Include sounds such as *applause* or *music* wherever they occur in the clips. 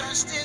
trust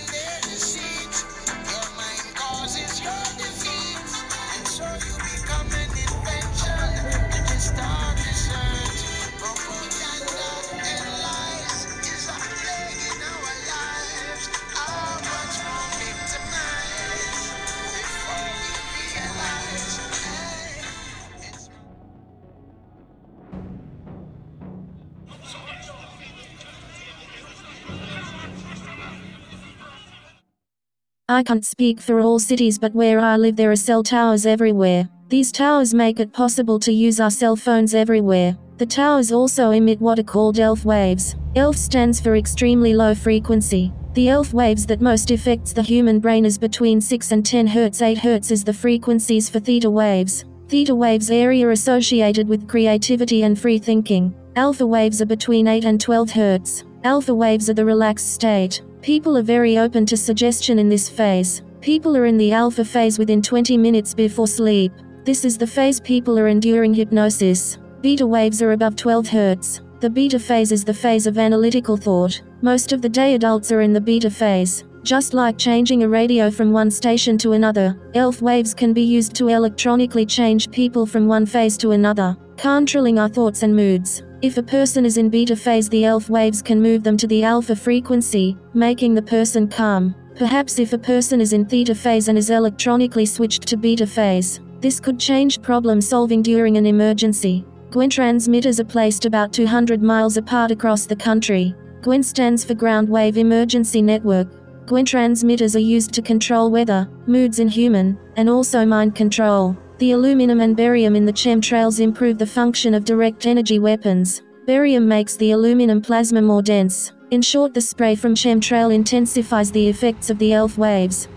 I can't speak for all cities, but where I live, there are cell towers everywhere. These towers make it possible to use our cell phones everywhere. The towers also emit what are called ELF waves. ELF stands for extremely low frequency. The ELF waves that most affects the human brain is between 6 and 10 Hz. 8 Hz is the frequencies for theta waves. Theta waves area associated with creativity and free thinking. Alpha waves are between 8 and 12 Hz. Alpha waves are the relaxed state. People are very open to suggestion in this phase. People are in the alpha phase within 20 minutes before sleep. This is the phase people are enduring hypnosis. Beta waves are above 12 Hz. The beta phase is the phase of analytical thought. Most of the day adults are in the beta phase. Just like changing a radio from one station to another, ELF waves can be used to electronically change people from one phase to another, controlling our thoughts and moods. If a person is in beta phase, the ELF waves can move them to the alpha frequency, making the person calm. Perhaps if a person is in theta phase and is electronically switched to beta phase, this could change problem solving during an emergency. GWEN transmitters are placed about 200 miles apart across the country. GWEN stands for Ground Wave Emergency Network. GWEN transmitters are used to control weather, moods in human, and also mind control. The aluminum and barium in the chemtrails improve the function of direct energy weapons. Barium makes the aluminum plasma more dense. In short, the spray from chemtrail intensifies the effects of the ELF waves.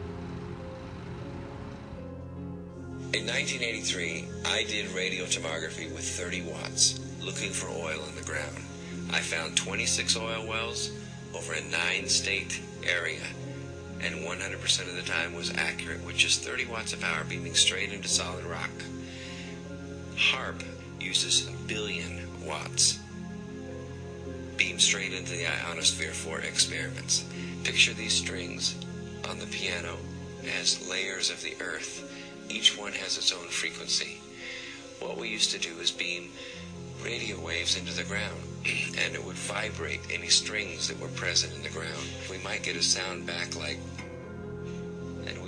In 1983, I did radiotomography with 30 watts, looking for oil in the ground. I found 26 oil wells over a nine state area, and 100% of the time was accurate with just 30 watts of power beaming straight into solid rock. HAARP uses a billion watts beam straight into the ionosphere for experiments. Picture these strings on the piano as layers of the earth. Each one has its own frequency. What we used to do is beam radio waves into the ground, *clears throat* and it would vibrate any strings that were present in the ground. We might get a sound back like,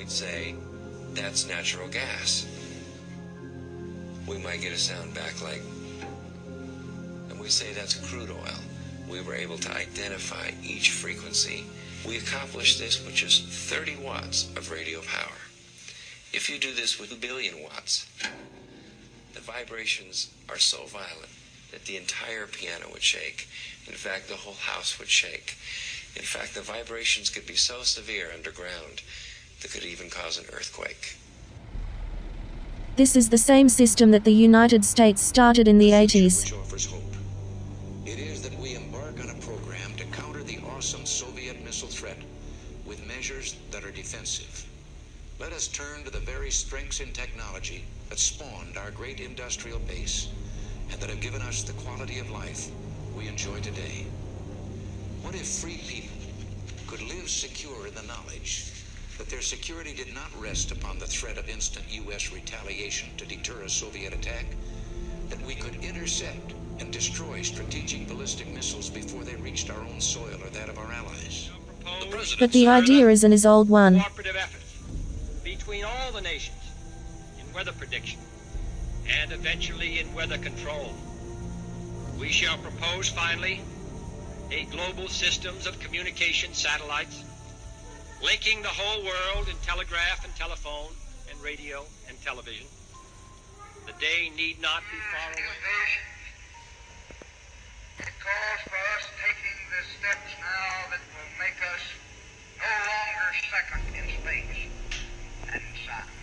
we'd say, that's natural gas. We might get a sound back like, and we say that's crude oil. We were able to identify each frequency. We accomplished this with just 30 watts of radio power. If you do this with a billion watts, the vibrations are so violent that the entire piano would shake. In fact, the whole house would shake. In fact, the vibrations could be so severe underground that could even cause an earthquake. This is the same system that the United States started in the 80s. Which offers hope. It is that we embark on a program to counter the awesome Soviet missile threat with measures that are defensive. Let us turn to the very strengths in technology that spawned our great industrial base and that have given us the quality of life we enjoy today. What if free people could live secure in the knowledge that their security did not rest upon the threat of instant U.S. retaliation to deter a Soviet attack? That we could intercept and destroy strategic ballistic missiles before they reached our own soil or that of our allies? But the idea is an is old one. cooperative effort between all the nations in weather prediction and eventually in weather control. We shall propose finally a global systems of communication satellites linking the whole world in telegraph and telephone and radio and television. The day need not be far away. It calls for us taking the steps now that will make us no longer second in space and in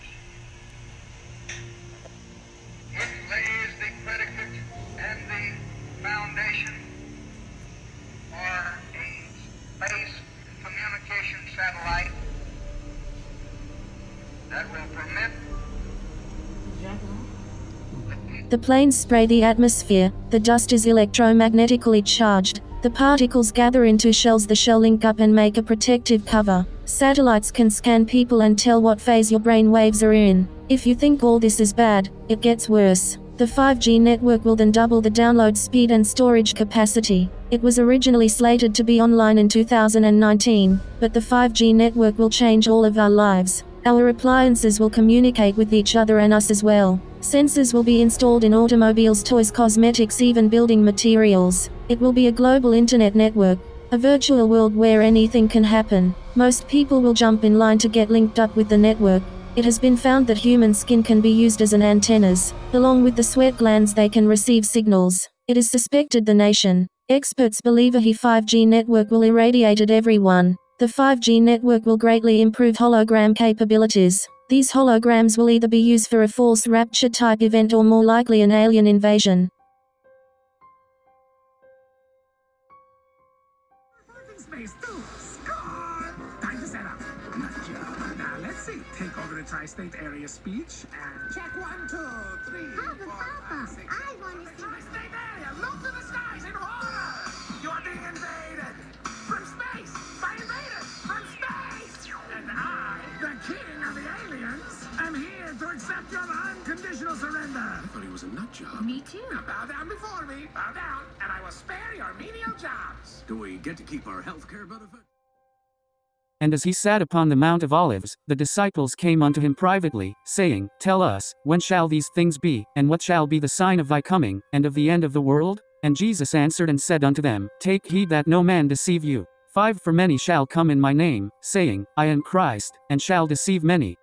The planes spray the atmosphere, the dust is electromagnetically charged, The particles gather into shells, the shell link up and make a protective cover. Satellites can scan people and tell what phase your brain waves are in. If you think all this is bad, it gets worse. The 5G network will then double the download speed and storage capacity. It was originally slated to be online in 2019, but the 5G network will change all of our lives. Our appliances will communicate with each other and us as well. Sensors will be installed in automobiles, toys, cosmetics, even building materials. It will be a global internet network, a virtual world where anything can happen. Most people will jump in line to get linked up with the network, it has been found that human skin can be used as an antennas. Along with the sweat glands they can receive signals. It is suspected the nation. Experts believe a HE 5G network will irradiate at everyone. The 5G network will greatly improve hologram capabilities. These holograms will either be used for a false rapture type event or more likely an alien invasion. Tri-state area speech and check one, two, three, Papa, four, Papa, five, six, I want to see. Too. Now bow down before me, bow down, and I will spare your menial jobs. Do we get to keep our health care benefit? And as he sat upon the Mount of Olives, the disciples came unto him privately, saying, Tell us, when shall these things be, and what shall be the sign of thy coming, and of the end of the world? And Jesus answered and said unto them, Take heed that no man deceive you. Five for many shall come in my name, saying, I am Christ, and shall deceive many.